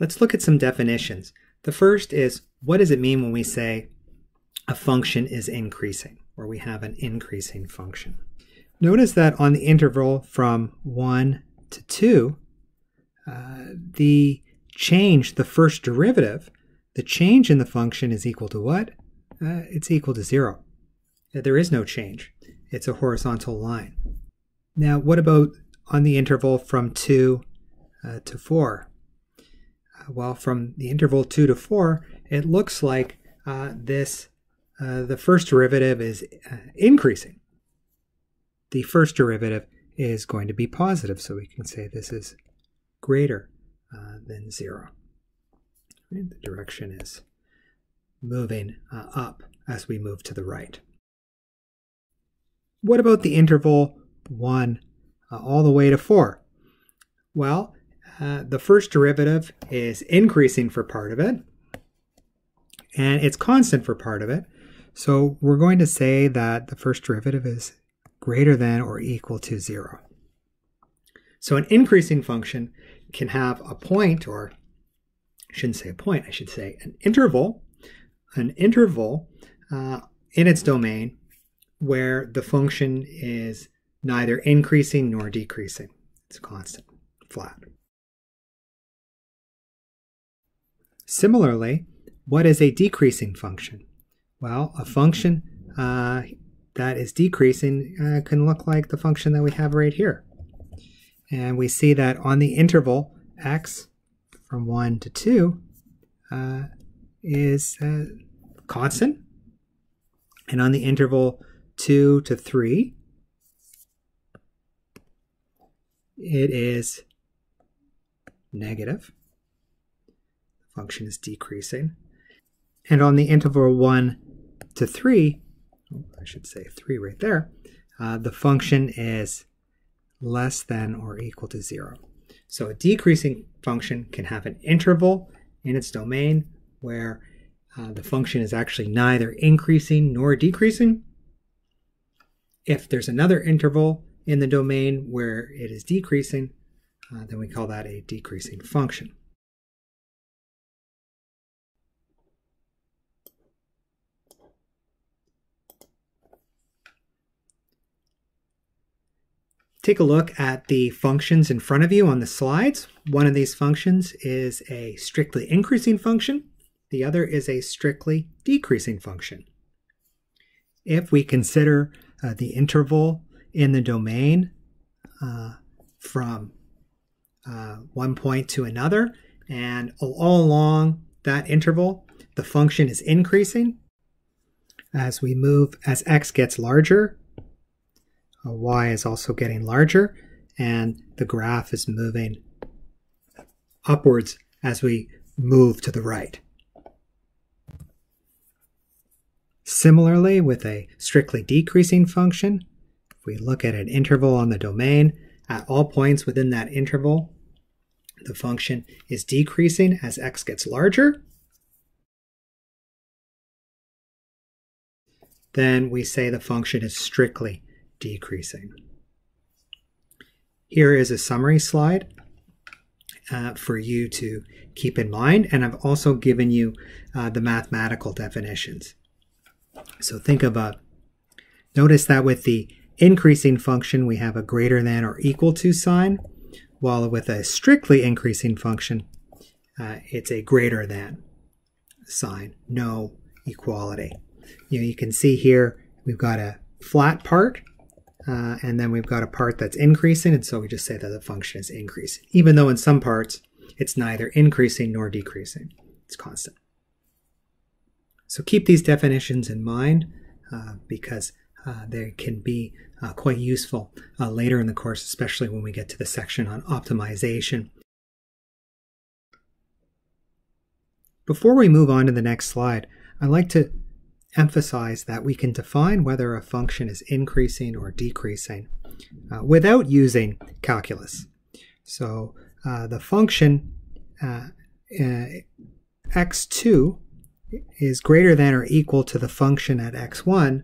Let's look at some definitions. The first is what does it mean when we say a function is increasing, or we have an increasing function? Notice that on the interval from 1 to 2, uh, the change, the first derivative, the change in the function is equal to what? Uh, it's equal to 0. There is no change. It's a horizontal line. Now, what about on the interval from 2 uh, to 4? Uh, well, from the interval 2 to 4, it looks like uh, this, uh, the first derivative is uh, increasing. The first derivative is going to be positive, so we can say this is greater uh, than 0. The direction is moving up as we move to the right. What about the interval 1 uh, all the way to 4? Well, uh, the first derivative is increasing for part of it, and it's constant for part of it. So we're going to say that the first derivative is greater than or equal to 0. So an increasing function can have a point, or I shouldn't say a point, I should say an interval, an interval uh, in its domain where the function is neither increasing nor decreasing. It's constant, flat. Similarly, what is a decreasing function? Well, a function uh, that is decreasing uh, can look like the function that we have right here. And we see that on the interval x from 1 to 2 uh, is uh, constant. And on the interval 2 to 3, it is negative. Function is decreasing. And on the interval 1 to 3, I should say 3 right there, uh, the function is less than or equal to 0. So a decreasing function can have an interval in its domain where uh, the function is actually neither increasing nor decreasing. If there's another interval in the domain where it is decreasing, uh, then we call that a decreasing function. Take a look at the functions in front of you on the slides. One of these functions is a strictly increasing function. The other is a strictly decreasing function. If we consider uh, the interval in the domain uh, from uh, one point to another, and all along that interval, the function is increasing. As we move, as x gets larger, Uh, y is also getting larger, and the graph is moving upwards as we move to the right. Similarly, with a strictly decreasing function, if we look at an interval on the domain, at all points within that interval, the function is decreasing as x gets larger. Then we say the function is strictly decreasing. Here is a summary slide uh, for you to keep in mind, and I've also given you uh, the mathematical definitions. So think about, notice that with the increasing function, we have a greater than or equal to sign, while with a strictly increasing function, uh, it's a greater than sign, no equality. You know, you can see here we've got a flat part, uh, and then we've got a part that's increasing, and so we just say that the function is increasing, even though in some parts it's neither increasing nor decreasing. It's constant. So keep these definitions in mind uh, because uh, they can be uh, quite useful uh, later in the course, especially when we get to the section on optimization. Before we move on to the next slide, I'd like to emphasize that we can define whether a function is increasing or decreasing uh, without using calculus. So uh, the function x2 is greater than or equal to the function at x1,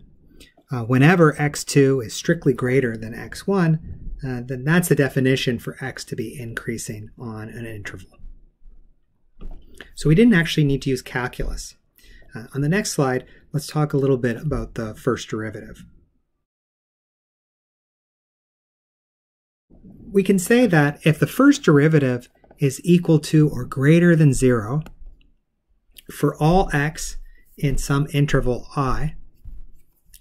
uh, whenever x2 is strictly greater than x1, uh, then that's the definition for x to be increasing on an interval. So we didn't actually need to use calculus. Uh, on the next slide, let's talk a little bit about the first derivative. We can say that if the first derivative is equal to or greater than 0 for all x in some interval i,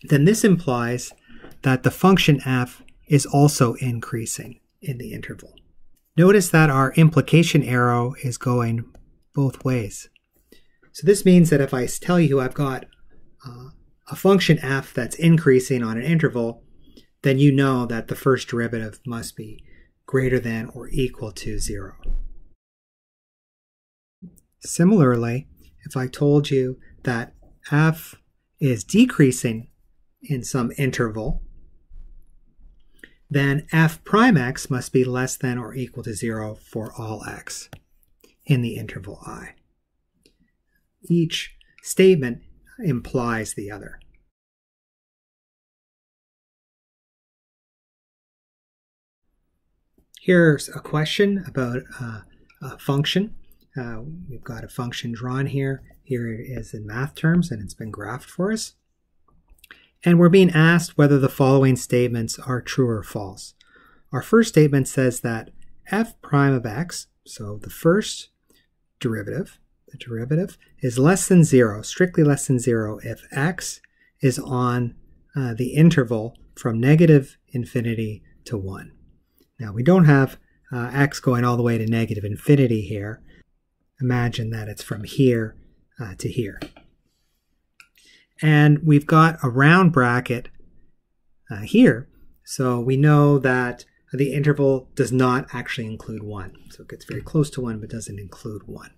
then this implies that the function f is also increasing in the interval. Notice that our implication arrow is going both ways. So this means that if I tell you I've got uh, a function f that's increasing on an interval, then you know that the first derivative must be greater than or equal to 0. Similarly, if I told you that f is decreasing in some interval, then f prime x must be less than or equal to 0 for all x in the interval i. Each statement implies the other. Here's a question about uh, a function. Uh, we've got a function drawn here. Here it is in math terms, and it's been graphed for us. And we're being asked whether the following statements are true or false. Our first statement says that f prime of x, so the first derivative, the derivative, is less than 0, strictly less than 0, if x is on uh, the interval from negative infinity to 1. Now, we don't have uh, x going all the way to negative infinity here. Imagine that it's from here uh, to here. And we've got a round bracket uh, here. So we know that the interval does not actually include 1. So it gets very close to 1 but doesn't include 1.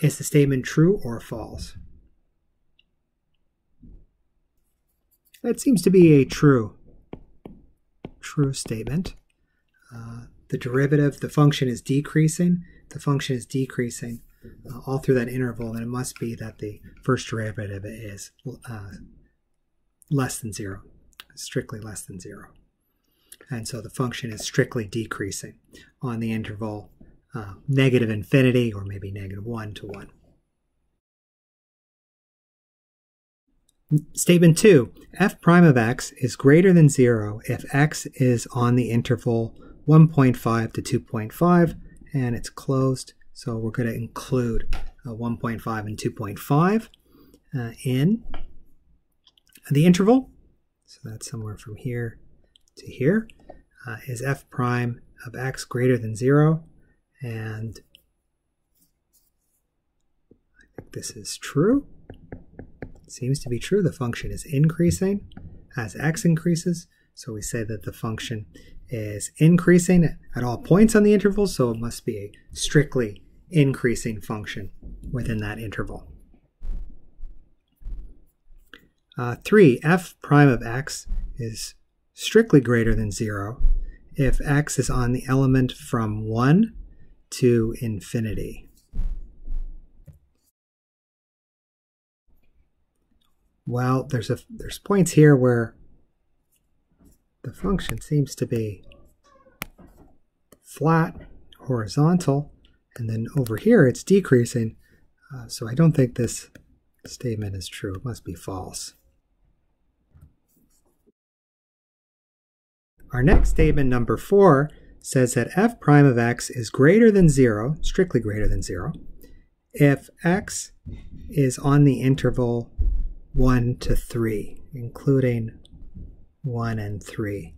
Is the statement true or false? That seems to be a true, true statement. Uh, the derivative, the function is decreasing. The function is decreasing uh, all through that interval, then it must be that the first derivative is uh, less than zero, strictly less than zero. And so the function is strictly decreasing on the interval uh, negative infinity or maybe negative 1 to 1. Statement 2. f prime of x is greater than 0 if x is on the interval 1.5 to 2.5 and it's closed so we're going to include uh, 1.5 and 2.5 uh, in the interval. So that's somewhere from here to here. Uh, is f prime of x greater than 0? And I think this is true. It seems to be true. The function is increasing as x increases. So we say that the function is increasing at all points on the interval, so it must be a strictly increasing function within that interval. Uh, 3. f prime of x is strictly greater than 0 if x is on the element from 1 to infinity. Well, there's a there's points here where the function seems to be flat, horizontal, and then over here, it's decreasing. Uh, so I don't think this statement is true. It must be false. Our next statement, number 4, says that f prime of x is greater than 0, strictly greater than 0, if x is on the interval 1 to 3, including 1 and 3.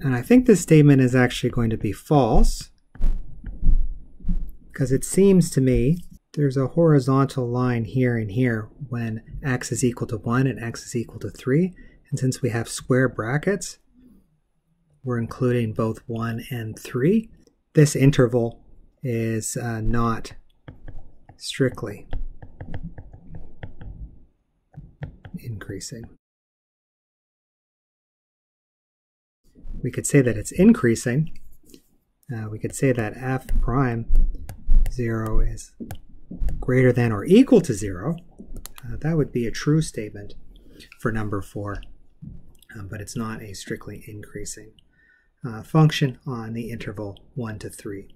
And I think this statement is actually going to be false because it seems to me there's a horizontal line here and here when x is equal to 1 and x is equal to 3. And since we have square brackets, we're including both 1 and 3. This interval is uh, not strictly increasing. we could say that it's increasing. Uh, we could say that f prime 0 is greater than or equal to 0. Uh, that would be a true statement for number 4. um, but it's not a strictly increasing uh, function on the interval 1 to 3.